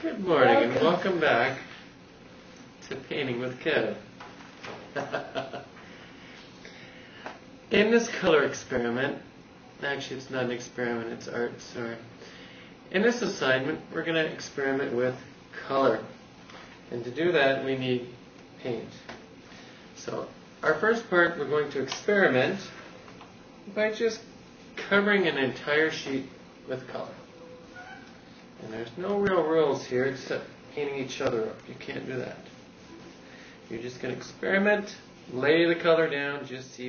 Good morning and welcome back to Painting with Kev. In this color experiment, actually it's not an experiment, it's art, sorry. In this assignment, we're going to experiment with color. And to do that, we need paint. So, our first part, we're going to experiment by just covering an entire sheet with color. And there's no real rules here except painting each other up. You can't do that. You're just going to experiment, lay the color down, just see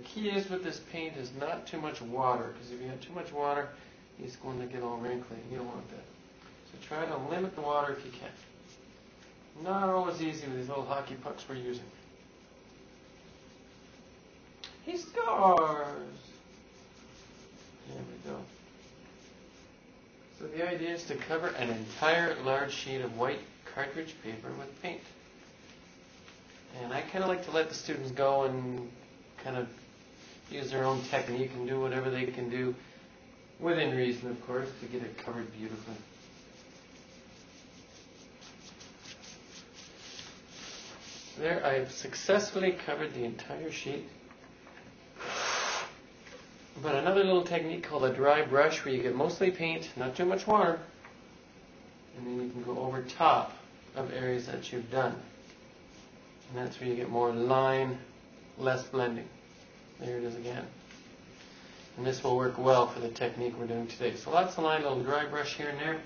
key is with this paint is not too much water, because if you have too much water, it's going to get all wrinkly. You don't want that. So try to limit the water if you can. Not always easy with these little hockey pucks we're using. He scores! There we go. So the idea is to cover an entire large sheet of white cartridge paper with paint. And I kind of like to let the students go and kind of use their own technique and do whatever they can do, within reason, of course, to get it covered beautifully. There, I've successfully covered the entire sheet. But another little technique called a dry brush, where you get mostly paint, not too much water, and then you can go over top of areas that you've done. And that's where you get more line, less blending. There it is again. And this will work well for the technique we're doing today. So lots of line, little dry brush here and there.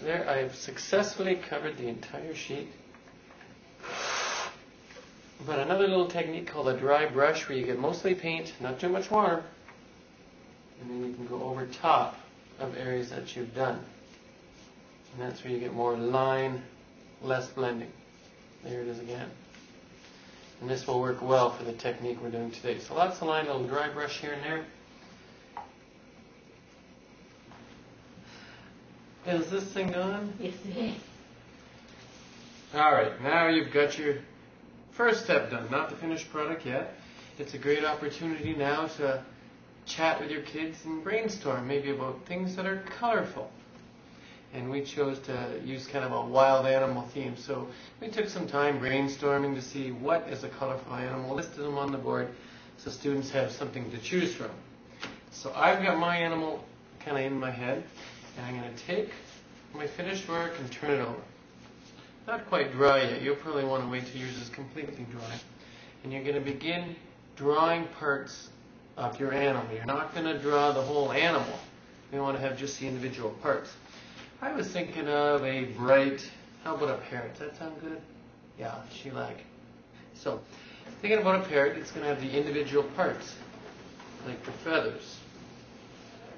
There, I have successfully covered the entire sheet. But another little technique called a dry brush, where you get mostly paint, not too much water, and then you can go over top of areas that you've done. And that's where you get more line, less blending. There it is again. And this will work well for the technique we're doing today. So lots of line, little dry brush here and there. Is this thing on? Yes, it is. All right, now you've got your first step done, not the finished product yet. It's a great opportunity now to chat with your kids and brainstorm maybe about things that are colorful. And we chose to use kind of a wild animal theme. So we took some time brainstorming to see what is a colorful animal, listed them on the board so students have something to choose from. So I've got my animal kind of in my head, and I'm going to take my finished work and turn it over. Not quite dry yet. You'll probably want to wait till yours is completely dry. And you're going to begin drawing parts of your animal. You're not going to draw the whole animal. You want to have just the individual parts. I was thinking of a bright, how about a parrot? Does that sound good? Yeah, she like. So, thinking about a parrot, it's going to have the individual parts, like the feathers.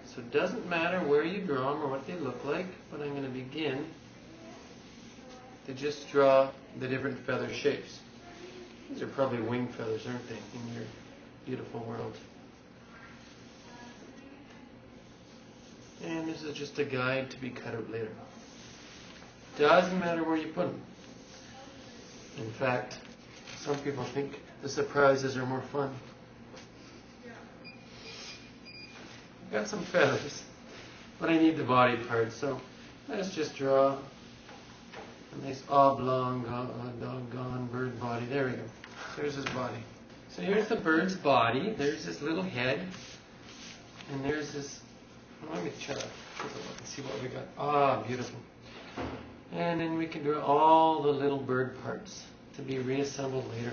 So it doesn't matter where you draw them or what they look like, but I'm going to begin to just draw the different feather shapes. These are probably wing feathers, aren't they, in your beautiful world? And this is just a guide to be cut out later. Doesn't matter where you put them. In fact, some people think the surprises are more fun. I've got some feathers, but I need the body part, so let's just draw a nice oblong, uh, doggone bird body. There we go. There's his body. So here's the bird's body. There's his little head. And there's his. Let me try to take a look and see what we got. Ah, beautiful. And then we can draw all the little bird parts to be reassembled later.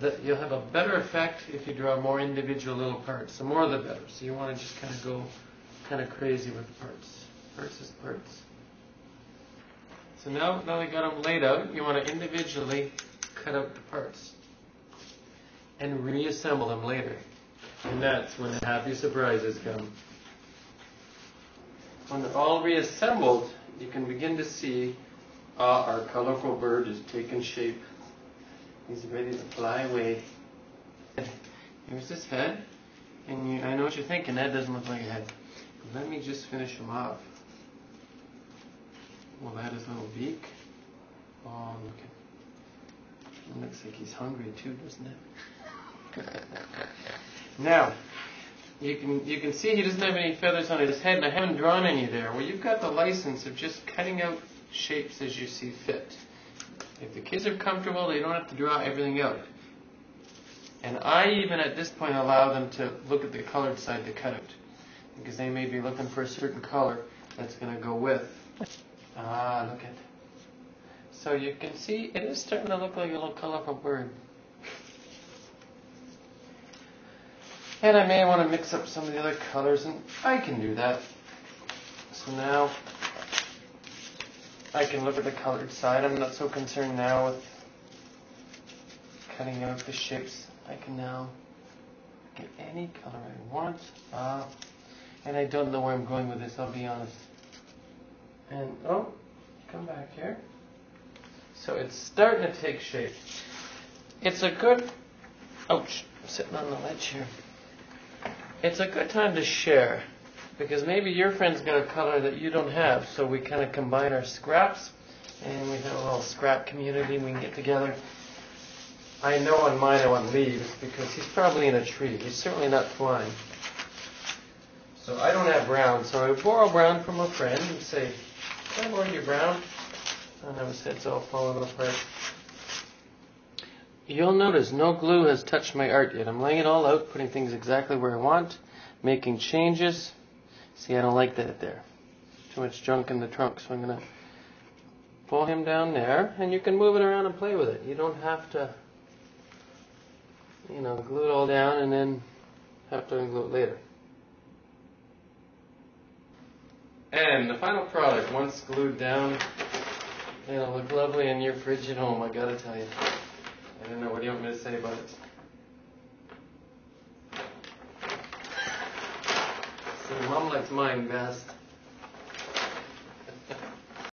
The, you'll have a better effect if you draw more individual little parts. The more the better. So you want to just kind of go kind of crazy with the parts. versus parts. So now, now we got them laid out, you want to individually cut out the parts and reassemble them later. And that's when the happy surprises come. When they're all reassembled, you can begin to see ah, our colorful bird is taking shape. He's ready to fly away. Here's his head. And you, I know what you're thinking, that doesn't look like a head. But let me just finish him off. Well, that is little beak. Oh, look at. It looks like he's hungry too, doesn't it? now, you can you can see he doesn't have any feathers on his head, and I haven't drawn any there. Well, you've got the license of just cutting out shapes as you see fit. If the kids are comfortable, they don't have to draw everything out. And I even at this point allow them to look at the colored side to cut out, because they may be looking for a certain color that's going to go with. Ah, look at. So you can see it is starting to look like a little colorful bird. And I may want to mix up some of the other colors, and I can do that. So now I can look at the colored side. I'm not so concerned now with cutting out the shapes. I can now get any color I want. Uh, and I don't know where I'm going with this, I'll be honest. And, oh, come back here. So it's starting to take shape. It's a good, ouch, I'm sitting on the ledge here. It's a good time to share because maybe your friend's got a color that you don't have, so we kind of combine our scraps and we have a little scrap community. We can get together. I know on mine I want leaves because he's probably in a tree. He's certainly not flying. So I don't have brown, so I borrow brown from a friend and say, Can I borrow your brown? And have his head's all falling apart. You'll notice no glue has touched my art yet. I'm laying it all out, putting things exactly where I want, making changes. See, I don't like that there. Too much junk in the trunk, so I'm going to pull him down there, and you can move it around and play with it. You don't have to, you know, glue it all down and then have to unglue it later. And the final product, once glued down, it'll look lovely in your fridge at home, I gotta tell you. I don't know, what do you want me to say about it? See, mom likes mine best.